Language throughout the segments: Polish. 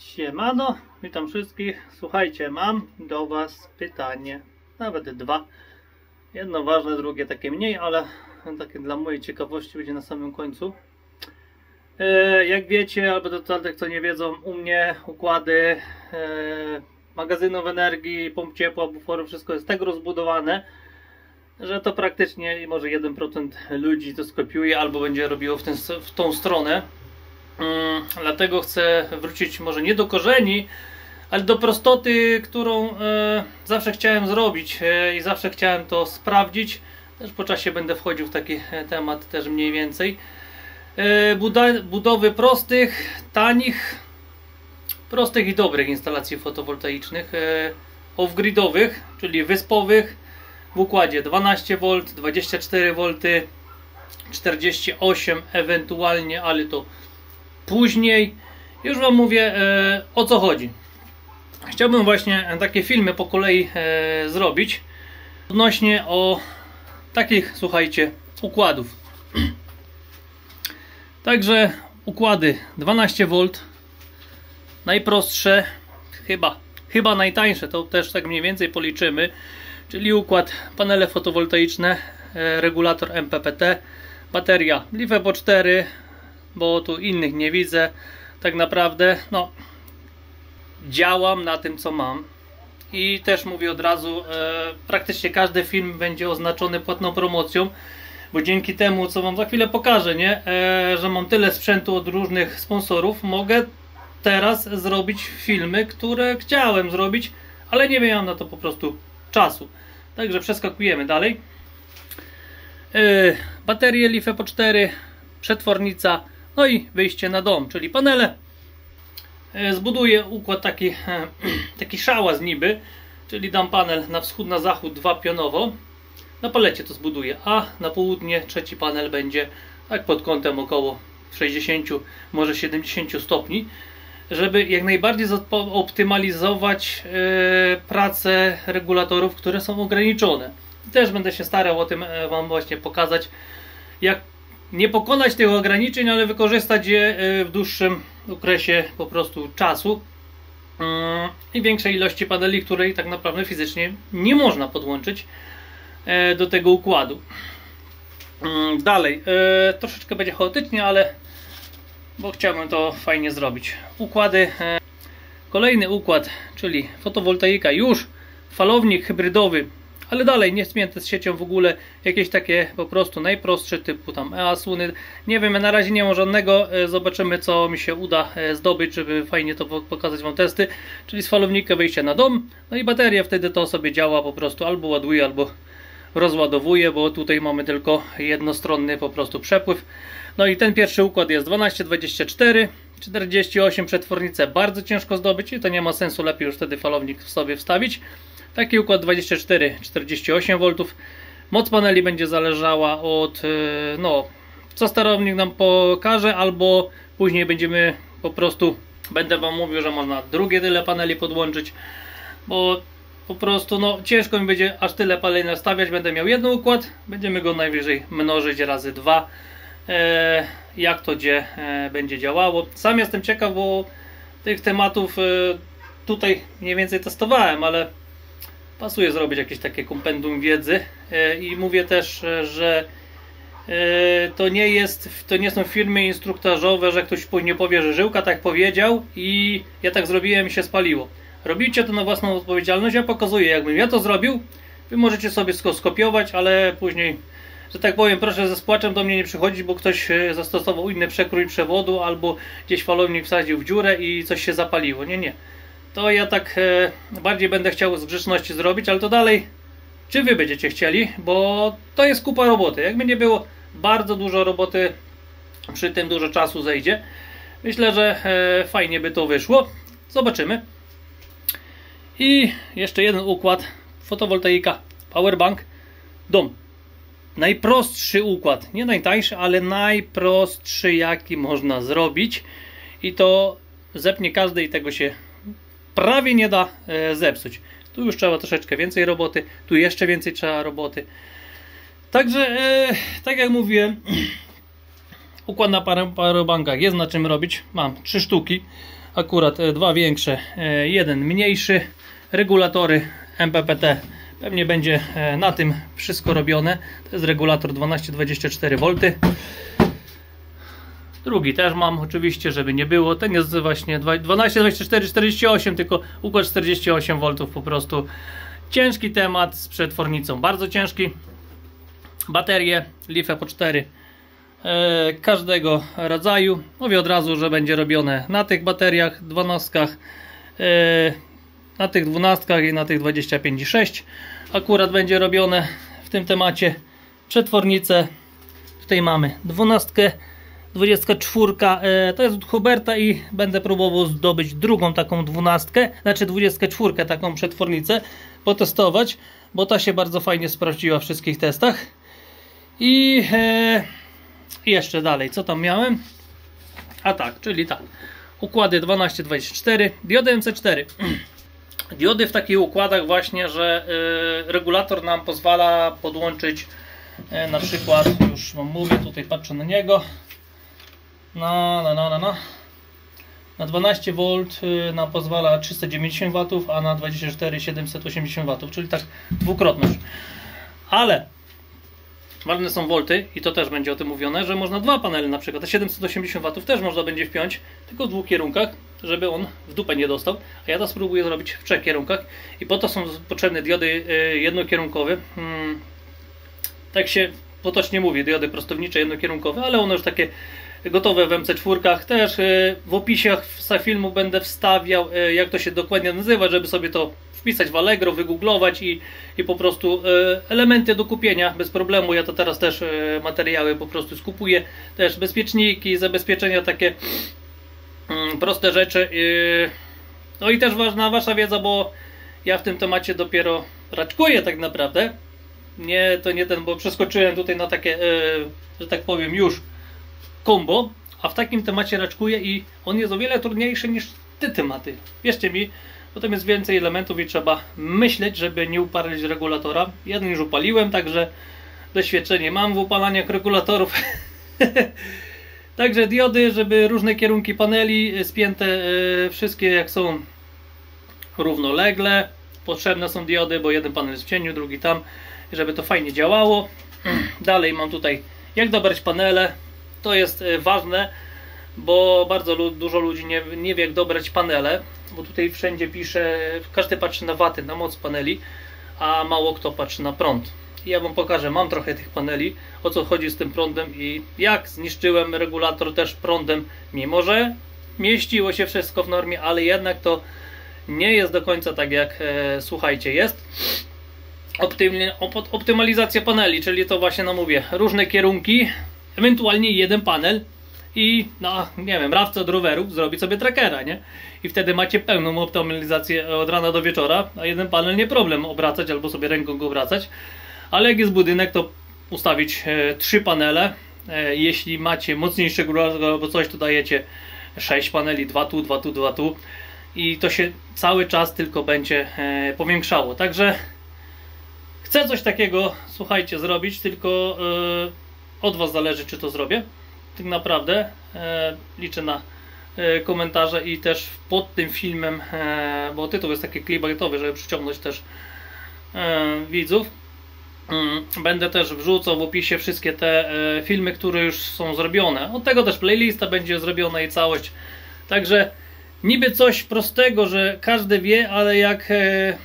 Siemano, witam wszystkich. Słuchajcie, mam do Was pytanie, nawet dwa. Jedno ważne, drugie takie mniej, ale takie dla mojej ciekawości będzie na samym końcu. E, jak wiecie, albo do tych, co nie wiedzą, u mnie układy e, magazynów energii, pomp ciepła, buforu, wszystko jest tak rozbudowane, że to praktycznie może 1% ludzi to skopiuje albo będzie robiło w, ten, w tą stronę. Mm, dlatego chcę wrócić może nie do korzeni, ale do prostoty, którą e, zawsze chciałem zrobić e, i zawsze chciałem to sprawdzić. Też po czasie będę wchodził w taki e, temat też mniej więcej. Budowy prostych, tanich, prostych i dobrych instalacji fotowoltaicznych, off-gridowych, czyli wyspowych, w układzie 12V, 24V, 48 ewentualnie, ale to później. Już Wam mówię e, o co chodzi. Chciałbym właśnie takie filmy po kolei e, zrobić odnośnie o takich, słuchajcie, układów. Także układy 12V, najprostsze, chyba, chyba najtańsze, to też tak mniej więcej policzymy, czyli układ panele fotowoltaiczne, e, regulator MPPT, bateria LiFePO 4, bo tu innych nie widzę. Tak naprawdę, no, działam na tym, co mam. I też mówię od razu, e, praktycznie każdy film będzie oznaczony płatną promocją, bo dzięki temu, co Wam za chwilę pokażę, nie, e, że mam tyle sprzętu od różnych sponsorów, mogę teraz zrobić filmy, które chciałem zrobić, ale nie miałem na to po prostu czasu. Także przeskakujemy dalej. E, baterie LiFePO 4, przetwornica, no i wyjście na dom, czyli panele. E, zbuduję układ taki, e, taki szałas niby, czyli dam panel na wschód, na zachód, dwa pionowo. Na palecie to zbuduję, a na południe trzeci panel będzie tak pod kątem około 60, może 70 stopni, żeby jak najbardziej optymalizować e, pracę regulatorów, które są ograniczone. Też będę się starał o tym Wam właśnie pokazać, jak nie pokonać tych ograniczeń, ale wykorzystać je e, w dłuższym okresie po prostu czasu mm, i większej ilości paneli, której tak naprawdę fizycznie nie można podłączyć e, do tego układu. Mm, dalej, e, troszeczkę będzie chaotycznie, ale bo chciałbym to fajnie zrobić. Układy, kolejny układ, czyli fotowoltaika już, falownik hybrydowy ale dalej nie spięte z siecią w ogóle, jakieś takie po prostu najprostsze typu tam EASUNy. Nie wiem, na razie nie mam żadnego, e, zobaczymy co mi się uda e, zdobyć, żeby fajnie to pokazać Wam testy, czyli z falownika wejście na dom, no i bateria wtedy to sobie działa po prostu albo ładuje, albo rozładowuje, bo tutaj mamy tylko jednostronny po prostu przepływ. No i ten pierwszy układ jest 12-24, 48 przetwornice bardzo ciężko zdobyć i to nie ma sensu, lepiej już wtedy falownik w sobie wstawić. Taki układ 24-48 V. Moc paneli będzie zależała od, e, no, co sterownik nam pokaże, albo później będziemy po prostu, będę Wam mówił, że można drugie tyle paneli podłączyć, bo po prostu, no, ciężko mi będzie aż tyle paneli nastawiać. Będę miał jeden układ, będziemy go najwyżej mnożyć razy dwa. E, jak to gdzie e, będzie działało. Sam jestem ciekaw, bo tych tematów e, tutaj mniej więcej testowałem, ale pasuje zrobić jakieś takie kompendum wiedzy i mówię też, że to nie jest, to nie są firmy instruktażowe, że ktoś później powie, że żyłka tak powiedział i ja tak zrobiłem i się spaliło. Robicie to na własną odpowiedzialność, ja pokazuję jakbym ja to zrobił, wy możecie sobie skopiować, ale później, że tak powiem, proszę ze spłaczem do mnie nie przychodzić, bo ktoś zastosował inny przekrój przewodu albo gdzieś falownik wsadził w dziurę i coś się zapaliło. Nie, nie to ja tak e, bardziej będę chciał z grzeczności zrobić, ale to dalej, czy wy będziecie chcieli, bo to jest kupa roboty. Jakby nie było bardzo dużo roboty, przy tym dużo czasu zejdzie. Myślę, że e, fajnie by to wyszło. Zobaczymy. I jeszcze jeden układ. Fotowoltaika, powerbank, dom. Najprostszy układ, nie najtańszy, ale najprostszy jaki można zrobić. I to zepnie każdy i tego się prawie nie da e, zepsuć. Tu już trzeba troszeczkę więcej roboty, tu jeszcze więcej trzeba roboty. Także, e, tak jak mówiłem, układ na parobankach jest na czym robić. Mam trzy sztuki. akurat e, dwa większe, e, jeden mniejszy. Regulatory MPPT pewnie będzie e, na tym wszystko robione. To jest regulator 12-24V. Drugi też mam oczywiście, żeby nie było. Ten jest właśnie 12, 24, 48, tylko układ 48 V po prostu. Ciężki temat z przetwornicą, bardzo ciężki. Baterie LiFe po 4 e, każdego rodzaju. Mówię od razu, że będzie robione na tych bateriach, 12, e, na tych 12 i na tych 25,6. Akurat będzie robione w tym temacie przetwornice. Tutaj mamy 12 24 e, to jest od Huberta i będę próbował zdobyć drugą taką dwunastkę, znaczy 24 taką przetwornicę, potestować, bo ta się bardzo fajnie sprawdziła w wszystkich testach. I e, jeszcze dalej, co tam miałem? A tak, czyli tak. Układy 12-24, diody MC4. Diody w takich układach właśnie, że y, regulator nam pozwala podłączyć y, na przykład, już wam mówię, tutaj patrzę na niego, no, no, no, no, no. Na 12 V y, nam pozwala 390 W, a na 24 780 W, czyli tak dwukrotność. Ale ważne są volty i to też będzie o tym mówione, że można dwa panele na przykład, a 780 W też można będzie wpiąć, tylko w dwóch kierunkach, żeby on w dupę nie dostał. A ja to spróbuję zrobić w trzech kierunkach i po to są potrzebne diody y, jednokierunkowe. Hmm. Tak się potocznie mówi, diody prostownicze jednokierunkowe, ale one już takie gotowe w MC4. Też e, w opisie filmu będę wstawiał, e, jak to się dokładnie nazywa, żeby sobie to wpisać w Allegro, wygooglować i, i po prostu e, elementy do kupienia bez problemu. Ja to teraz też materiały po prostu skupuję. Też bezpieczniki, zabezpieczenia, takie proste rzeczy. No i też ważna Wasza wiedza, bo ja w tym temacie dopiero raczkuję tak naprawdę. Nie, to nie ten, bo przeskoczyłem tutaj na takie, że tak powiem, już combo, a w takim temacie raczkuję i on jest o wiele trudniejszy niż te tematy. Wierzcie mi, bo tam jest więcej elementów i trzeba myśleć, żeby nie upalić regulatora. Jeden już upaliłem, także doświadczenie mam w upalaniach regulatorów. Także diody, żeby różne kierunki paneli spięte, yy, wszystkie jak są równolegle. Potrzebne są diody, bo jeden panel jest w cieniu, drugi tam, żeby to fajnie działało. Dalej mam tutaj jak dobrać panele, to jest e, ważne, bo bardzo dużo ludzi nie, nie wie jak dobrać panele, bo tutaj wszędzie pisze, każdy patrzy na waty, na moc paneli, a mało kto patrzy na prąd. Ja Wam pokażę, mam trochę tych paneli, o co chodzi z tym prądem i jak zniszczyłem regulator też prądem, mimo że mieściło się wszystko w normie, ale jednak to nie jest do końca tak jak e, słuchajcie jest. optymalizacja paneli, czyli to właśnie no mówię, różne kierunki, ewentualnie jeden panel i no, nie wiem, rawca od rowerów zrobi sobie trackera, nie? I wtedy macie pełną optymalizację od rana do wieczora, a jeden panel nie problem obracać albo sobie ręką go obracać. Ale jak jest budynek, to ustawić e, trzy panele. E, jeśli macie mocniejszy regulator albo coś, to dajecie 6 paneli, 2 tu, 2 tu, 2 tu i to się cały czas tylko będzie e, powiększało. Także chcę coś takiego, słuchajcie, zrobić, tylko od Was zależy, czy to zrobię. Tak naprawdę liczę na komentarze i też pod tym filmem, bo tytuł jest taki clickbaitowy, żeby przyciągnąć też widzów. Mm, będę też wrzucał w opisie wszystkie te e, filmy, które już są zrobione. Od tego też playlista będzie zrobiona i całość. Także niby coś prostego, że każdy wie, ale jak e,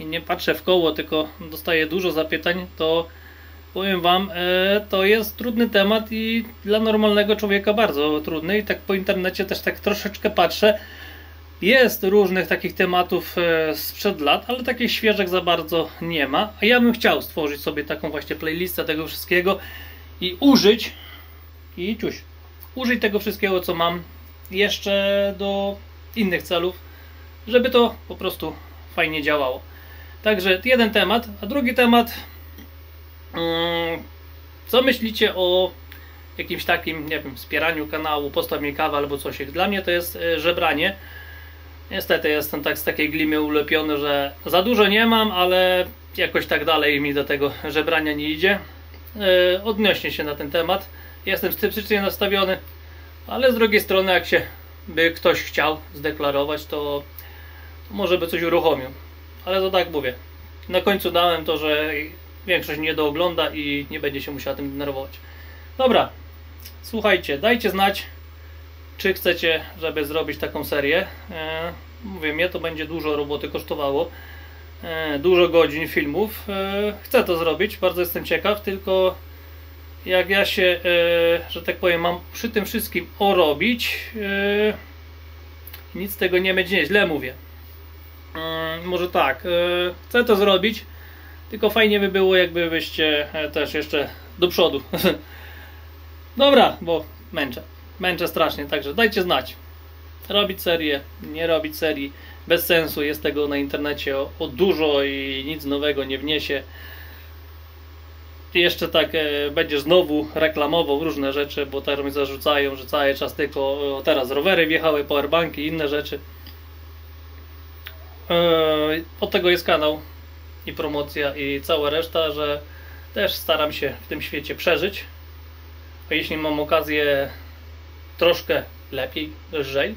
nie patrzę w koło, tylko dostaję dużo zapytań, to powiem Wam, e, to jest trudny temat i dla normalnego człowieka bardzo trudny. I tak po internecie też tak troszeczkę patrzę. Jest różnych takich tematów e, sprzed lat, ale takich świeżych za bardzo nie ma. A ja bym chciał stworzyć sobie taką właśnie playlistę tego wszystkiego i użyć i ciuś, użyć tego wszystkiego, co mam jeszcze do innych celów, żeby to po prostu fajnie działało. Także jeden temat, a drugi temat Mm, co myślicie o jakimś takim, nie wiem, wspieraniu kanału, postaw mi kawę albo coś? Dla mnie to jest e, żebranie. Niestety jestem tak z takiej glimy ulepiony, że za dużo nie mam, ale jakoś tak dalej mi do tego żebrania nie idzie. Odnośnie się na ten temat. Jestem sceptycznie nastawiony, ale z drugiej strony jak się by ktoś chciał zdeklarować, to, to może by coś uruchomił. Ale to tak mówię. Na końcu dałem to, że większość nie doogląda i nie będzie się musiała tym denerwować. Dobra, słuchajcie, dajcie znać, czy chcecie, żeby zrobić taką serię. E, mówię, mnie to będzie dużo roboty kosztowało. E, dużo godzin filmów. E, chcę to zrobić, bardzo jestem ciekaw, tylko jak ja się, że tak powiem, mam przy tym wszystkim orobić, nic z tego nie będzie, źle mówię. Mm, może tak, chcę to zrobić, tylko fajnie by było, jakby byście e, też jeszcze do przodu. Dobra, bo męczę. Męczę strasznie, także dajcie znać. Robić serię, nie robić serii. Bez sensu jest tego na internecie o, o dużo i nic nowego nie wniesie. I jeszcze tak e, znowu reklamował różne rzeczy, bo teraz mi zarzucają, że cały czas tylko o, teraz rowery wjechały, powerbanki i inne rzeczy. E, od tego jest kanał i promocja i cała reszta, że też staram się w tym świecie przeżyć. A jeśli mam okazję troszkę lepiej, lżej,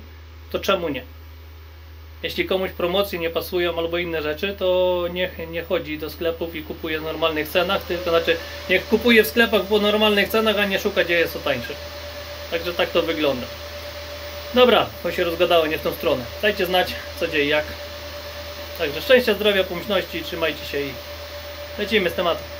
to czemu nie? Jeśli komuś promocje nie pasują albo inne rzeczy, to niech nie chodzi do sklepów i kupuje w normalnych cenach, tylko znaczy niech kupuje w sklepach po normalnych cenach, a nie szuka gdzie jest to tańsze. Także tak to wygląda. Dobra, bo się rozgadało nie w tą stronę. Dajcie znać, co dzieje, jak. Także szczęścia, zdrowia, pomyślności, trzymajcie się i lecimy z tematem.